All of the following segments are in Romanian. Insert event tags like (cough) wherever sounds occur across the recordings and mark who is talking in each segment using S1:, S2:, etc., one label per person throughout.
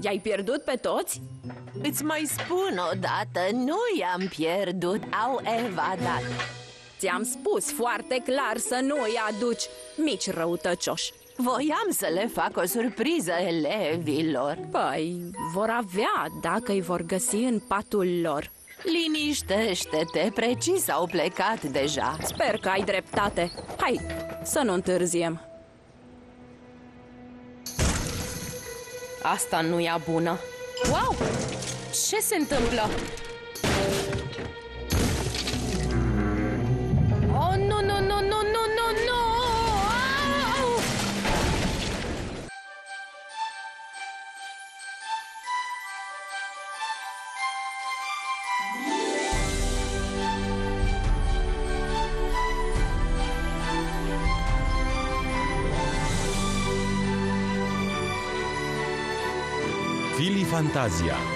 S1: I-ai pierdut pe toți?
S2: Îți mai spun o dată, nu i-am pierdut, au evadat.
S1: Ți-am spus foarte clar să nu îi aduci mici răutăcioși.
S2: Voiam să le fac o surpriză elevilor.
S1: Păi, vor avea dacă îi vor găsi în patul lor.
S2: Liniștește-te, precis au plecat deja.
S1: Sper că ai dreptate. Hai, să nu întârziem Asta nu e bună Wow! Ce se întâmplă?
S3: Fantazia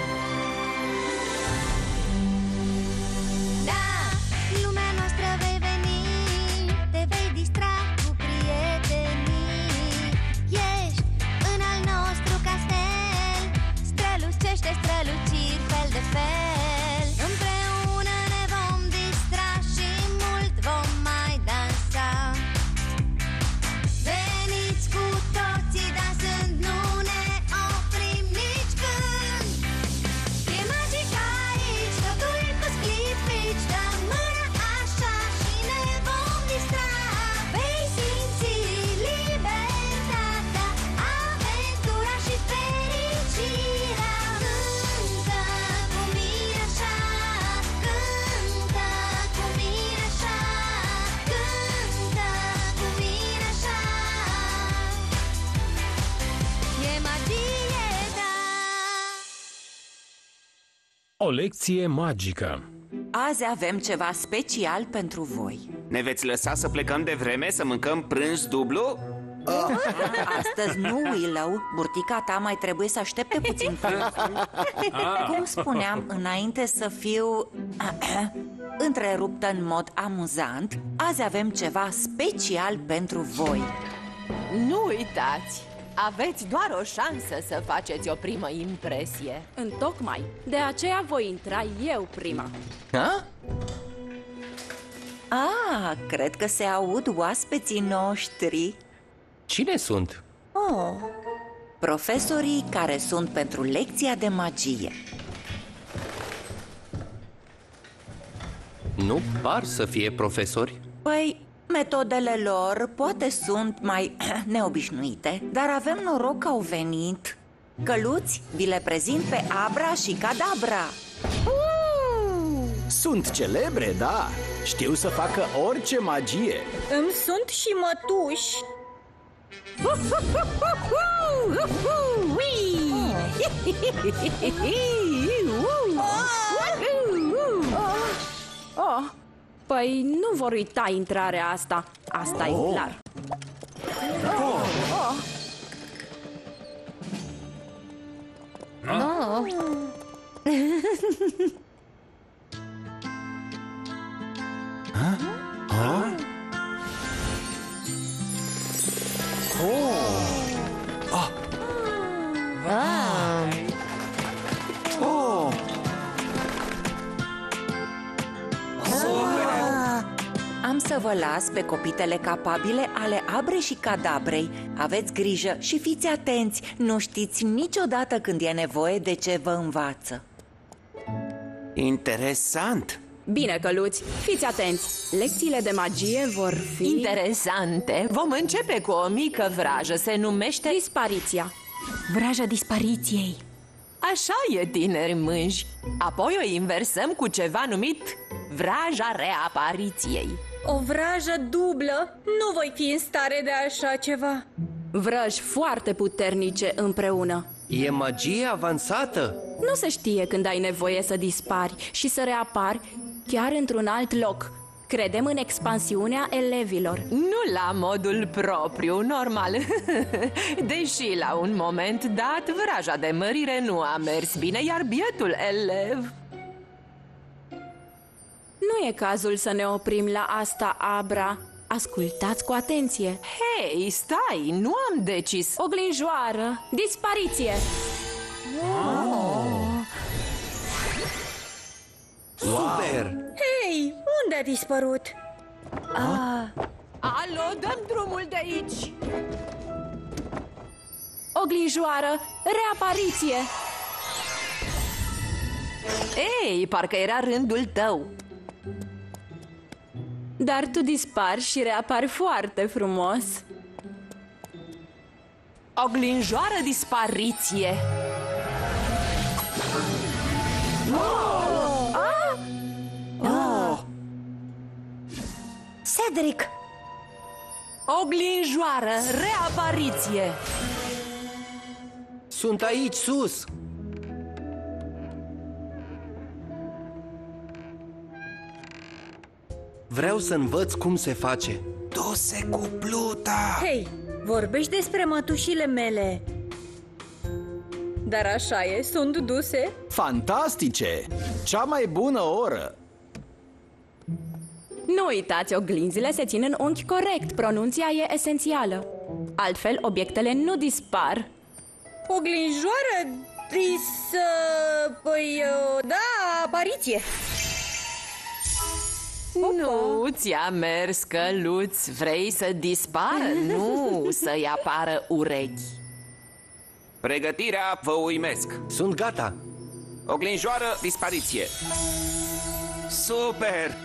S3: O lecție magică
S4: Azi avem ceva special pentru voi.
S5: Ne veți lăsa să plecăm de vreme să mâncăm prânz dublu?
S4: Astăzi nu, Willow. Burtica ta mai trebuie să aștepte puțin prânzul. Cum spuneam, înainte să fiu (clears throat) întreruptă în mod amuzant, azi avem ceva special pentru voi.
S2: Nu uitați, aveți doar o șansă să faceți o primă impresie
S1: Întocmai, de aceea voi intra eu prima
S5: Ha?
S4: Ah, cred că se aud oaspeții noștri.
S5: Cine sunt?
S4: Oh, profesorii care sunt pentru lecția de magie.
S5: Nu par să fie profesori
S4: Păi, metodele lor poate sunt mai neobișnuite, dar avem noroc că au venit. Căluți, vi le prezint pe Abra și Cadabra.
S6: Sunt celebre, da Știu să facă orice magie
S7: Îmi sunt și mătuși
S1: Oh, păi nu vor uita intrarea asta. Asta
S6: Oh.
S1: e clar (laughs)
S4: Am să vă las pe copitele capabile ale Abre și Cadabrei. Aveți grijă și fiți atenți, nu știți niciodată când e nevoie de ce vă învață.
S5: Interesant.
S1: Bine, căluți, fiți atenți. Lecțiile de magie vor fi
S2: Interesante. Vom începe cu o mică vrajă Se numește...
S1: Dispariția.
S7: Vraja dispariției.
S2: Așa e, tineri mânji. Apoi o inversăm cu ceva numit Vraja reapariției
S7: O vrajă dublă? Nu voi fi în stare de așa ceva.
S1: Vrăji foarte puternice împreună.
S5: E magie avansată?
S1: Nu se știe când ai nevoie să dispari și să reapari chiar într-un alt loc. Credem în expansiunea elevilor.
S2: Nu la modul propriu, normal. (laughs) Deși la un moment dat Vraja de mărire nu a mers bine Iar bietul elev
S1: Nu e cazul să ne oprim la asta, Abra Ascultați cu atenție
S2: Hei, stai, nu am decis
S1: Oglinjoară, dispariție
S6: Super!
S7: Hei, unde a dispărut?
S2: Alo, dăm drumul de aici!
S1: Oglinjoară, reapariție!
S2: Ei, parcă era rândul tău.
S1: Dar tu dispari și reapari foarte frumos.
S2: Oglinjoară dispariție.
S8: Cedric!
S2: Oglinjoară, reapariție.
S6: Sunt aici, sus! Vreau să învăț cum se face.
S9: Du-se cu pluta!
S7: Hei, vorbești despre mătușile mele. Dar așa e, sunt duse?
S6: Fantastice! Cea mai bună oră!
S1: Nu uitați, oglinzile se țin în unghi corect, pronunția e esențială. Altfel, obiectele nu dispar.
S7: Oglinjoară dis... uh, Păi, uh, da, apariție.
S2: Nu, ți-a mers căluț. Vrei să dispară? (laughs) Nu, să-i apară urechi.
S9: Pregătirea vă uimesc.
S6: Sunt gata!
S9: Oglinjoară, dispariție. Super!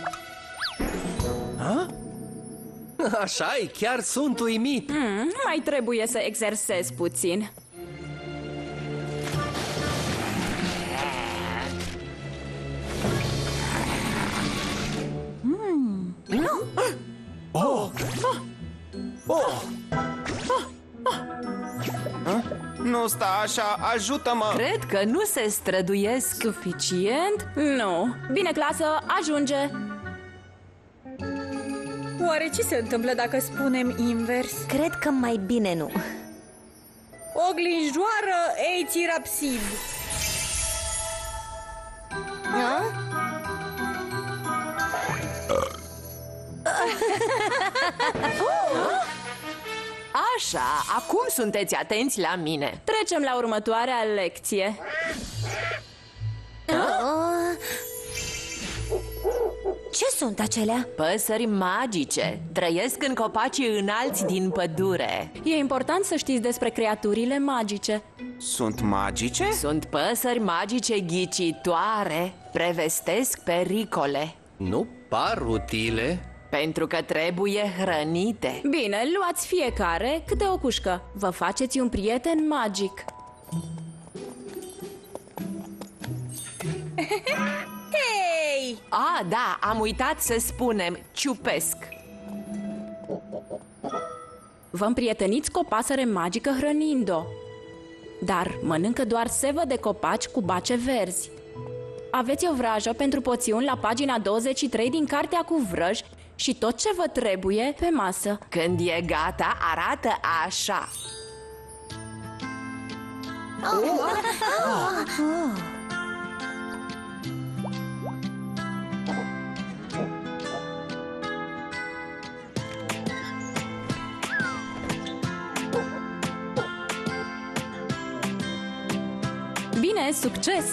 S6: așa e, chiar sunt uimit!
S1: Hmm, mai trebuie să exersez puțin.
S9: Nu sta așa, ajută-mă!
S2: Cred că nu se străduiesc.
S1: Suficient? Nu. Bine, clasă, ajunge.
S7: Oare ce se întâmplă dacă spunem invers?
S8: Cred că mai bine nu.
S7: Oglinjoară, eitirapsid. (laughs)
S2: Așa, acum sunteți atenți la mine.
S1: Trecem la următoarea lecție.
S8: Ce sunt acelea?
S2: Păsări magice trăiesc în copacii înalți din pădure.
S1: E important să știți despre creaturile magice.
S9: Sunt magice?
S2: Sunt păsări magice ghicitoare, prevestesc pericole,
S6: Nu par utile.
S2: Pentru că trebuie hrănite.
S1: Bine, luați fiecare câte o cușcă. Vă faceți un prieten magic. (laughs)
S7: Hei!
S2: A, da, am uitat să spunem, ciupesc.
S1: Vă împrieteniți cu o pasăre magică hrănind-o. Dar mănâncă doar sevă de copaci cu bace verzi. Aveți o vrajă pentru poțiuni la pagina 23 din cartea cu vrăj și tot ce vă trebuie pe masă.
S2: Când e gata, arată așa.
S1: Bine, succes!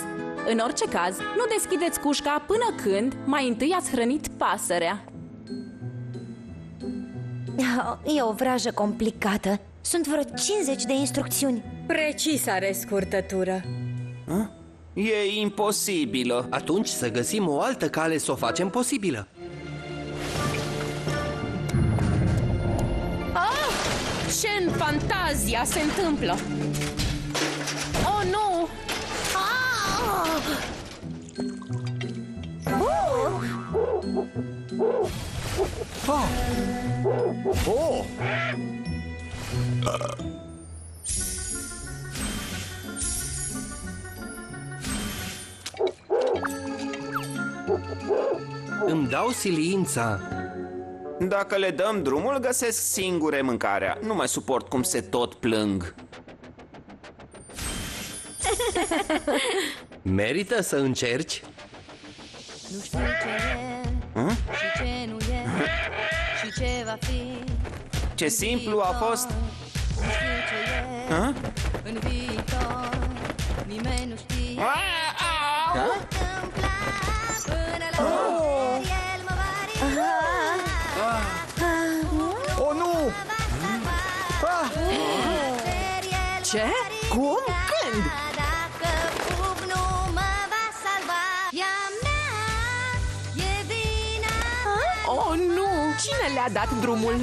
S1: În orice caz, nu deschideți cușca până când mai întâi ați hrănit pasărea. (laughs)
S8: E o vrajă complicată. Sunt vreo 50 de instrucțiuni.
S7: Precis are scurtătură.
S9: E imposibilă.
S6: Atunci să găsim o altă cale să o facem posibilă.
S1: Ce în fantazia se întâmplă? Oh, nu!
S6: Oh! Îmi dau silința.
S9: Dacă le dăm drumul, găsesc singure mâncarea. Nu mai suport cum se tot plâng.
S6: Merită să încerci?
S3: Nu știu ce e și ce nu e Și ce va fi
S9: Ce simplu a fost!
S3: Nu știu ce e
S9: Hă?
S3: în viitor Nimeni nu știe ce întâmpla Până la urmă el mă va ridica
S6: O, nu!
S2: Ce? Cum? Când? Dat drumul?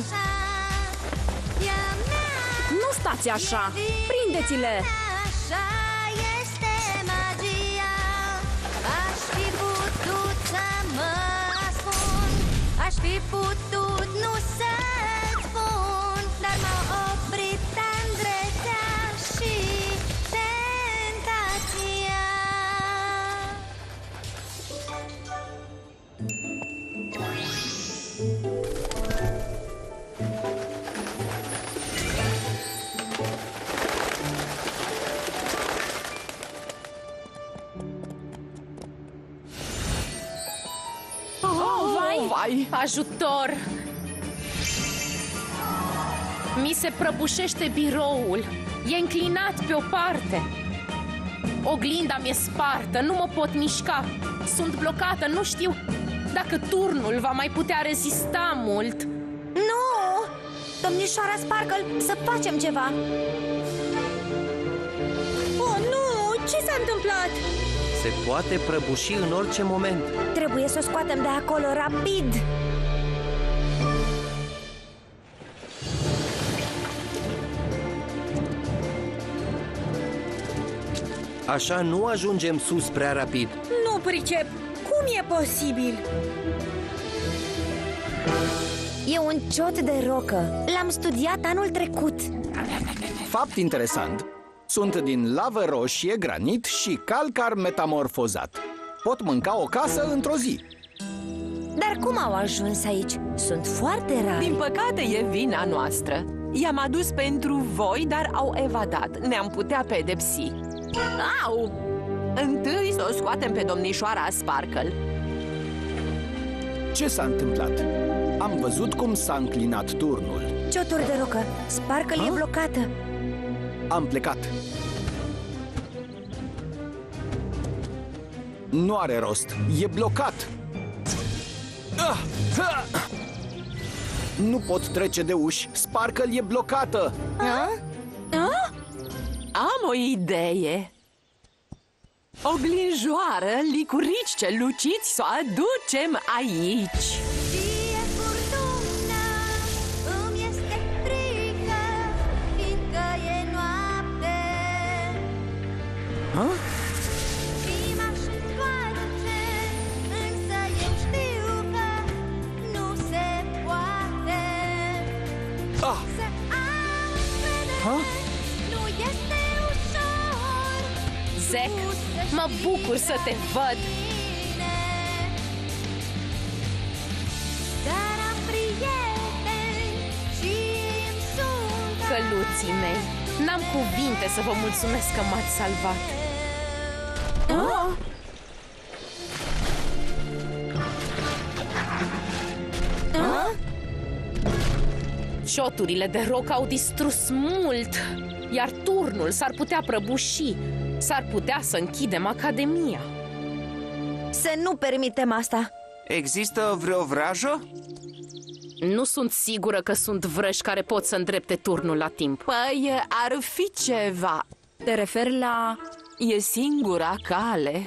S3: Ea mea
S1: Nu stați așa! Prindeți-le!
S3: Așa este magia Aș fi putut să mă ascund Aș fi putut nu să-ți
S10: Ajutor! Mi se prăbușește biroul. E înclinat pe o parte. Oglinda mi-e spartă, nu mă pot mișca. Sunt blocată, nu știu dacă turnul va mai putea rezista mult.
S8: Nu! Domnișoara Sparkle, să facem ceva!
S7: Oh, nu! Ce s-a întâmplat?
S5: Se poate prăbuși în orice moment.
S8: Trebuie să o scoatem de acolo rapid!
S5: Așa nu ajungem sus prea rapid.
S7: Nu pricep. Cum e posibil?
S8: E un ciot de rocă. L-am studiat anul trecut.
S6: Fapt interesant. Sunt din lavă roșie, granit și calcar metamorfozat. Pot mânca o casă într-o zi.
S8: Dar cum au ajuns aici? Sunt foarte rari.
S2: Din păcate e vina noastră. I-am adus pentru voi, dar au evadat. Ne-am putea pedepsi. Au! Întâi să o scoatem pe domnișoara Sparkle.
S6: Ce s-a întâmplat? Am văzut cum s-a înclinat turnul.
S8: Cioturi de rocă. Sparkle e blocată.
S6: Am plecat. Nu are rost. E blocat. Ah! Ha! Nu pot trece de uși. Sparkle e blocată.
S2: Am o idee. O glinjoară, licurici ce luciți, să o aducem aici.
S3: Poate.
S6: Ah!
S3: Să am încredere, nu este ușor.
S10: Zec, mă bucur să te văd.
S3: Bine. Dar am prieteni și îmi sunt
S10: Căluții mei, n-am cuvinte să vă mulțumesc că m-ați salvat. Cioturile de roc au distrus mult, iar turnul s-ar putea prăbuși. S-ar putea să închidem Academia.
S8: Să nu permitem asta.
S9: Există vreo vrajă?
S10: Nu sunt sigură că sunt vrăși care pot să îndrepte turnul la timp.
S2: Păi, ar fi ceva.
S1: Te referi la...
S2: E singura cale.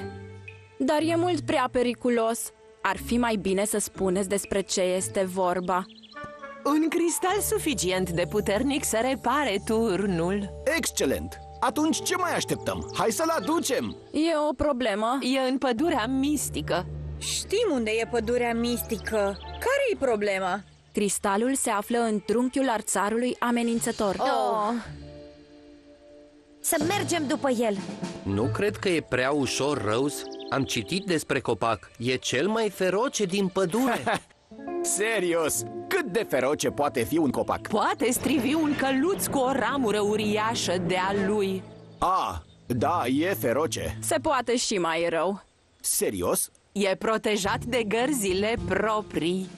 S1: Dar e mult prea periculos. Ar fi mai bine să spuneți despre ce este vorba.
S2: Un cristal suficient de puternic să repare turnul.
S6: Excelent! Atunci ce mai așteptăm? Hai să-l aducem!
S1: E o problemă.
S2: E în pădurea mistică.
S7: Știm unde e pădurea mistică. Care-i problema?
S1: Cristalul se află în trunchiul arțarului amenințător.
S8: Oh. Să mergem după el.
S5: Nu cred că e prea ușor, Rose. Am citit despre copac. E cel mai feroce din pădure. (laughs)
S6: Serios! Cât de feroce poate fi un copac?
S2: Poate strivi un căluț cu o ramură uriașă de-a lui.
S6: A, da, e feroce.
S1: Se poate și mai rău.
S6: Serios?
S2: E protejat de gărzile proprii.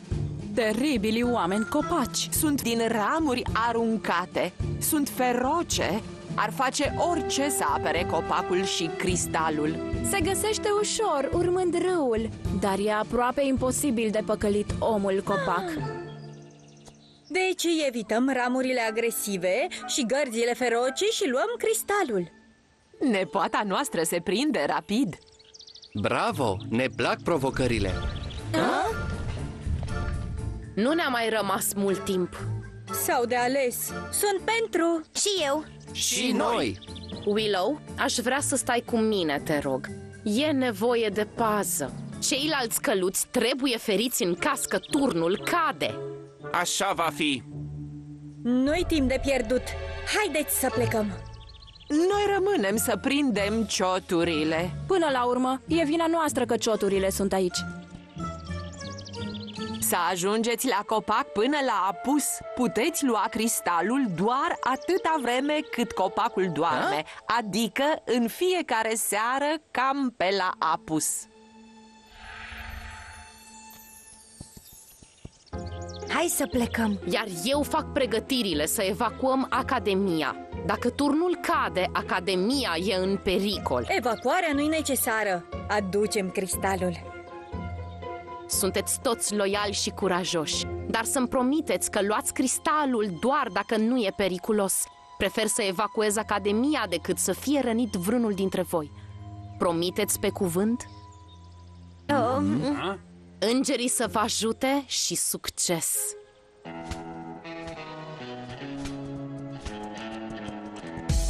S1: Teribili oameni copaci.
S2: Sunt din ramuri aruncate. Sunt feroce, Ar face orice să apere copacul și cristalul.
S1: Se găsește ușor, urmând râul, dar e aproape imposibil de păcălit omul copac.
S7: Deci evităm ramurile agresive și gărzile feroce și luăm cristalul.
S2: Nepoata noastră se prinde rapid.
S5: Bravo! Ne plac provocările!
S10: Nu ne-a mai rămas mult timp.
S7: Sau de ales. Sunt pentru...
S8: Și eu
S5: Și noi!
S10: Willow, aș vrea să stai cu mine, te rog. E nevoie de pază. Ceilalți căluți trebuie feriți în caz că turnul cade.
S9: Așa va fi.
S7: Nu-i timp de pierdut. Haideți să plecăm.
S2: Noi rămânem să prindem cioturile.
S1: Până la urmă, e vina noastră că cioturile sunt aici.
S2: Să ajungeți la copac până la apus. Puteți lua cristalul doar atâta vreme cât copacul doarme, adică în fiecare seară cam pe la apus.
S8: Hai să plecăm
S10: Iar eu fac pregătirile să evacuăm Academia. Dacă turnul cade, Academia e în pericol.
S7: Evacuarea nu-i necesară. Aducem cristalul.
S10: Sunteți toți loiali și curajoși, dar să-mi promiteți că luați cristalul doar dacă nu e periculos. Prefer să evacuez Academia decât să fie rănit vreunul dintre voi. Promiteți pe cuvânt?
S8: um,
S10: Îngerii să vă ajute și succes!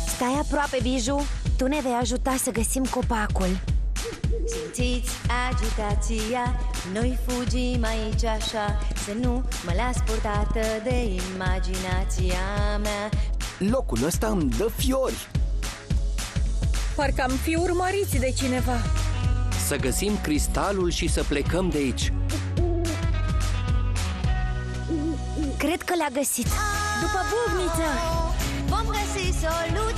S8: Stai aproape, Biju Tu ne vei ajuta să găsim copacul
S3: Simțiți agitația Noi fugim aici așa Să nu mă las purtată de imaginația mea
S6: Locul ăsta îmi dă fiori.
S7: Parcă am fi urmăriți de cineva.
S5: Să găsim cristalul și să plecăm de aici.
S8: Cred că l-a găsit
S7: După buvniță!
S3: Vom găsi soluția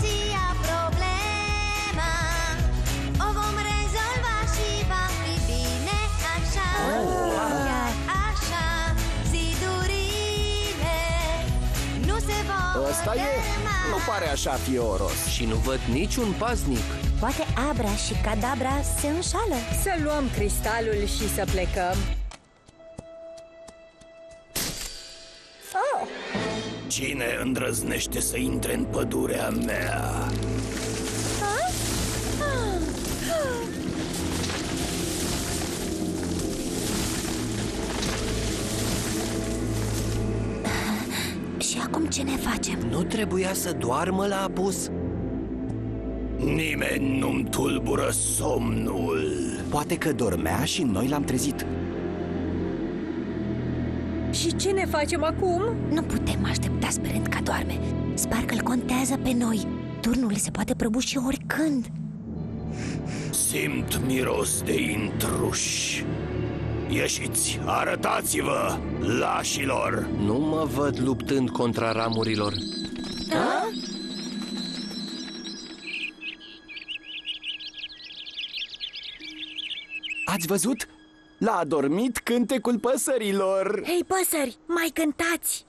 S6: Ăsta e?
S3: dărâma.
S6: Nu pare așa fioros.
S5: Și nu văd niciun paznic.
S8: Poate Abra și Cadabra se înșală
S7: Să luăm cristalul și să plecăm. Oh,
S6: Cine îndrăznește să intre în pădurea mea?
S8: Acum ce ne facem?
S5: Nu trebuia să doarmă la apus?
S6: Nimeni nu-mi tulbură somnul. Poate că dormea și noi l-am trezit.
S7: și ce ne facem acum?
S8: Nu putem aștepta sperând că doarme Sparkle contează pe noi Turnul se poate prăbuși oricând
S6: Simt miros de intruși. Ieșiți, arătați-vă, lașilor!
S5: Nu mă văd luptând contra ramurilor.
S6: Ați văzut? L-a adormit cântecul păsărilor!
S8: Hei, păsări, mai cântați!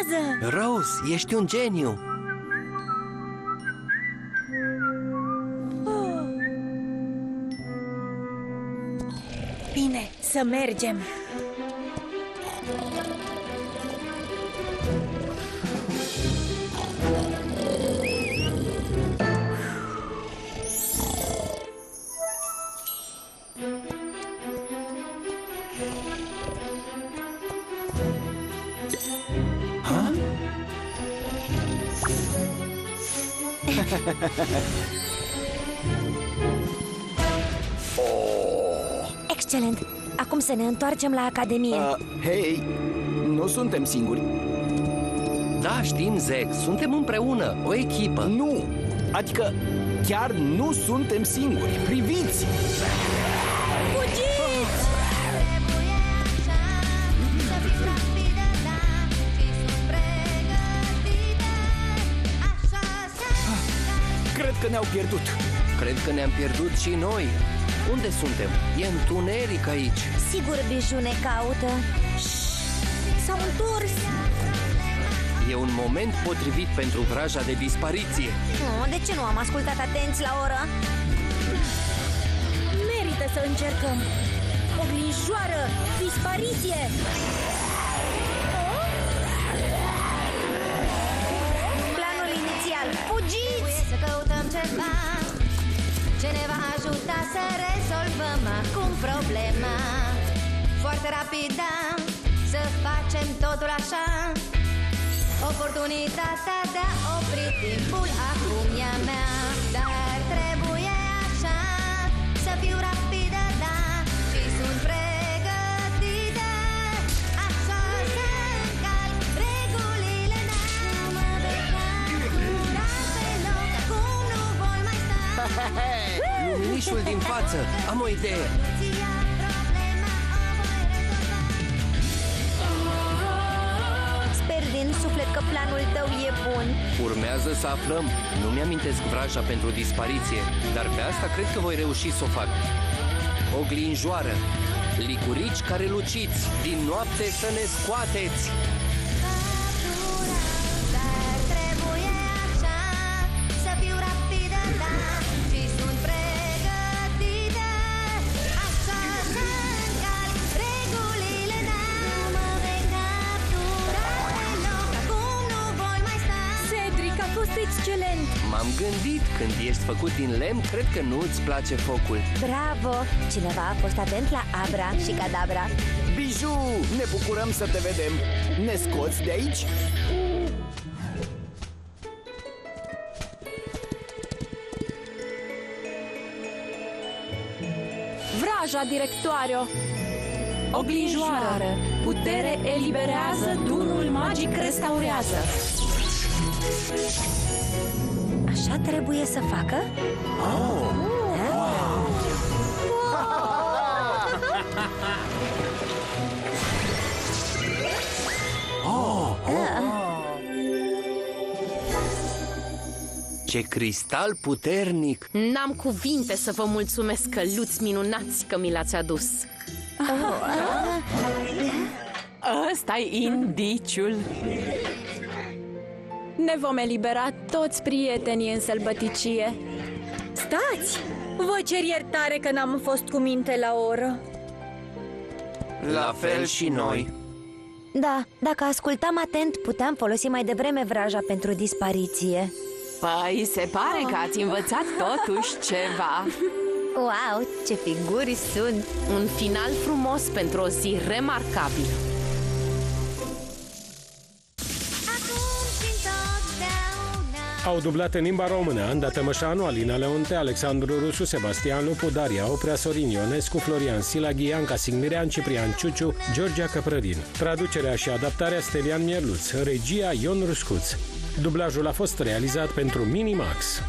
S8: Funcționează!
S5: Rose, ești un geniu!
S7: Bine, să mergem. (laughs)
S8: Excelent! Acum să ne întoarcem la Academie
S6: Uh, hei, nu suntem singuri.
S5: Da, știm, Zeg, suntem împreună, o echipă.
S6: Nu! Adică chiar nu suntem singuri. Priviți! Cred că ne-au pierdut.
S5: Cred că ne-am pierdut și noi. Unde suntem? E întuneric aici.
S8: Sigur Biju ne caută Șș, S-au întors
S5: E un moment potrivit pentru vraja de dispariție.
S8: oh, De ce nu am ascultat atenți la oră? Merită să încercăm O glinjoară, dispariție Planul inițial, fugiți!
S3: Trebuie să căutăm ceva. Ce ne va ajuta să rezolvăm acum problema? Foarte rapid, da. Să facem totul așa. Oportunitatea de a opri timpul acum e a mea
S5: Luminișul din față. Am o idee.
S3: Ți-ia problema o voi rezolva
S8: Sper din suflet că planul tău e bun
S5: Urmează să aflăm. Nu mi-amintesc vraja pentru dispariție, dar pe asta cred că voi reuși să o fac. O glinjoară. Licurici care luciți. Din noapte să ne scoateți. Gândit, când ești făcut din lemn, cred că nu-ți place focul.
S8: Bravo! Cineva a fost atent la Abra și Cadabra
S6: Biju, ne bucurăm să te vedem. Ne scoți de aici?
S1: Vraja directoare Oglinjoară Putere eliberează Tunul magic restaurează
S8: Așa trebuie să facă?
S5: Ce cristal puternic!
S10: N-am cuvinte să vă mulțumesc căluți minunați că mi l-ați adus.
S2: ăsta e indiciul
S1: Ne vom elibera toți prietenii în sălbăticie
S7: Stați! Vă cer iertare că n-am fost cu minte la oră
S9: La fel și noi.
S8: Da, dacă ascultam atent, puteam folosi mai devreme vraja pentru dispariție
S2: Păi, se pare că ați învățat totuși ceva
S8: Wow, ce figuri sunt!
S10: Un final frumos pentru o zi remarcabilă.
S11: Au dublat în limba română Anda Tămășanu, Alina Leonte, Alexandru Rusu, Sebastian Lupu, Daria Oprea, Sorin Ionescu, Florian Sila, Ghianca Sigmirean, Ciprian Ciuciu, Georgia Căprădin. Traducerea și adaptarea Stelian Mierluț, regia Ion Ruscuț. Dublajul a fost realizat pentru Minimax.